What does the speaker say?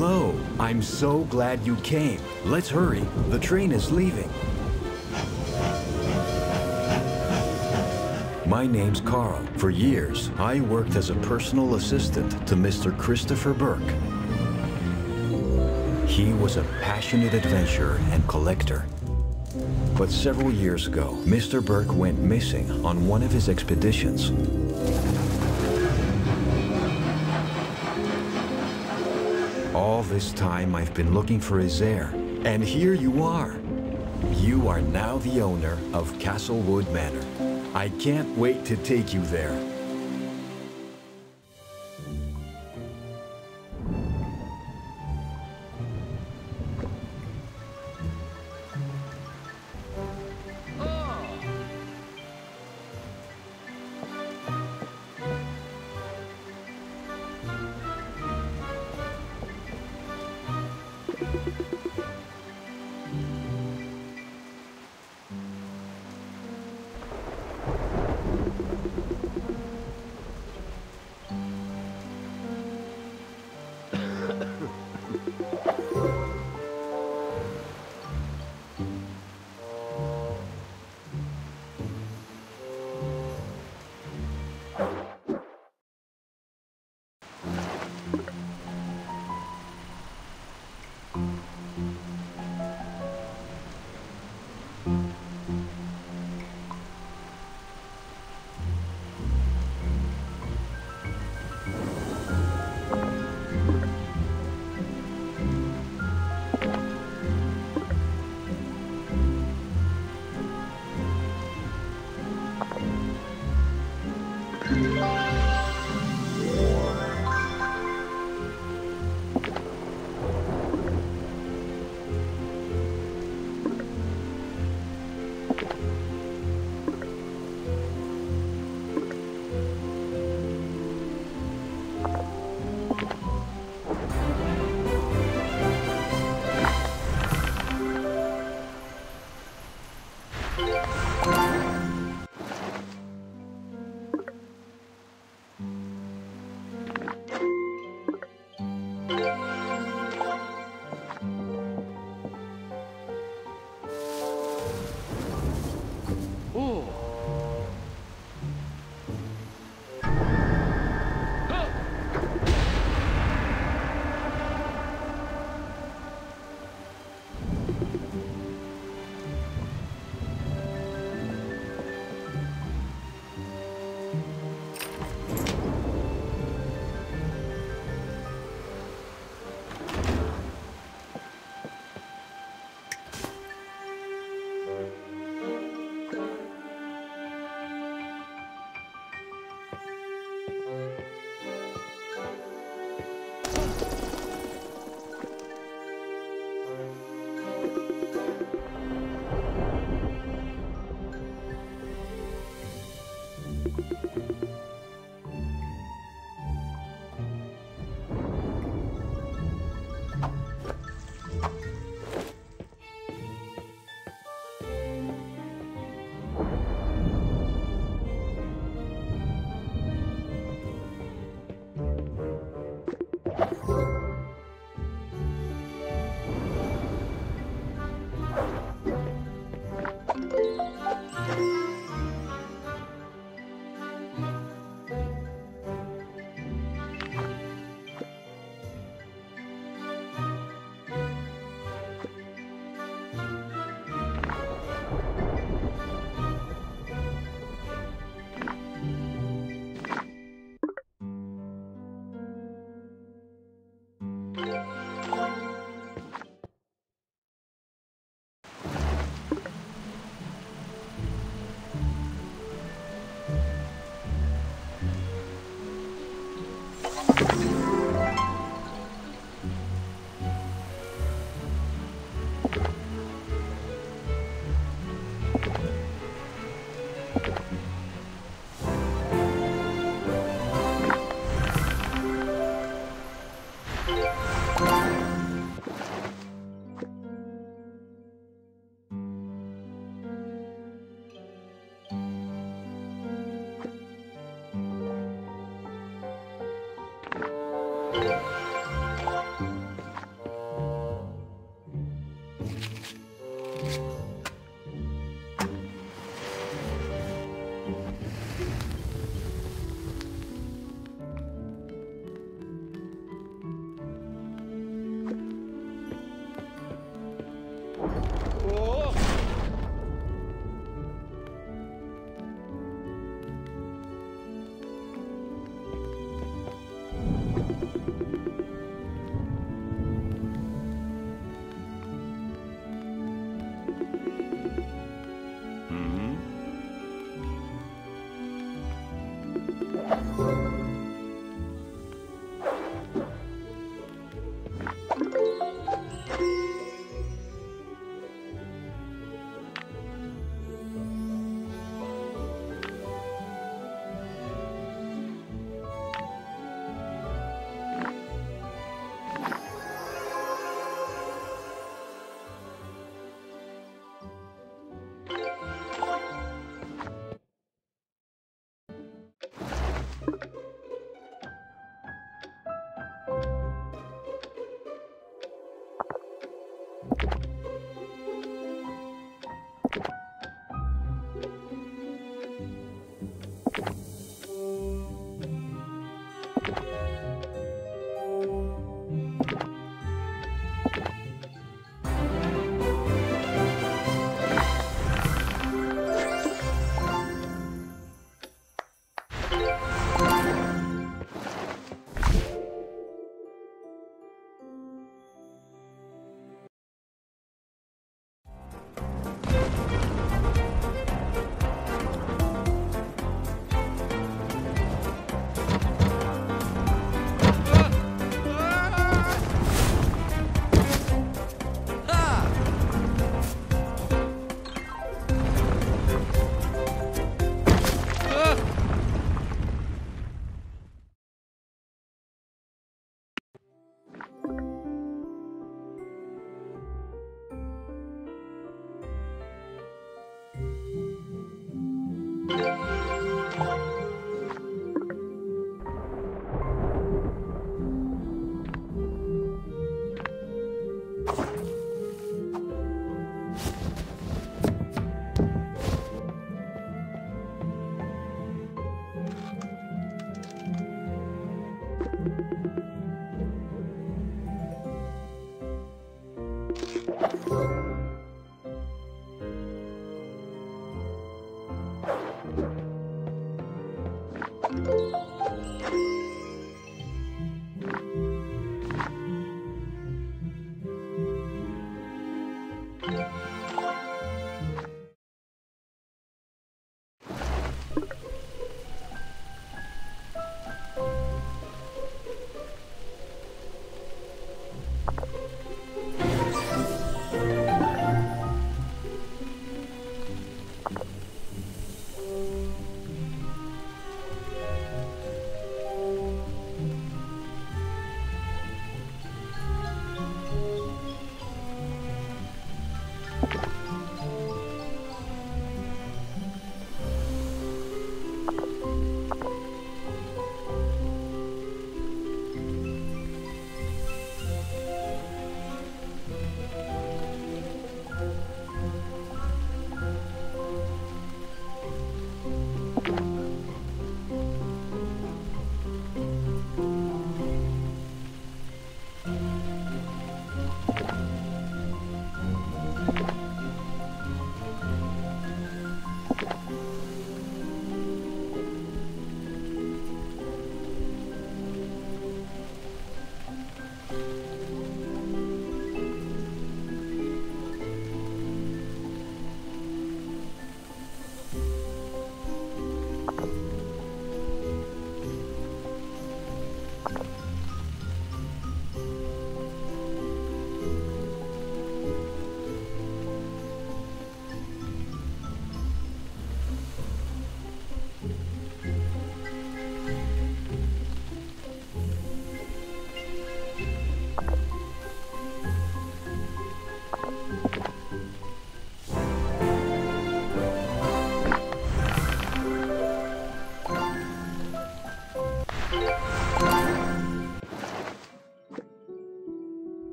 Hello. I'm so glad you came. Let's hurry. The train is leaving. My name's Carl. For years, I worked as a personal assistant to Mr. Christopher Burke. He was a passionate adventurer and collector. But several years ago, Mr. Burke went missing on one of his expeditions. All this time, I've been looking for his heir, and here you are. You are now the owner of Castlewood Manor. I can't wait to take you there. うん。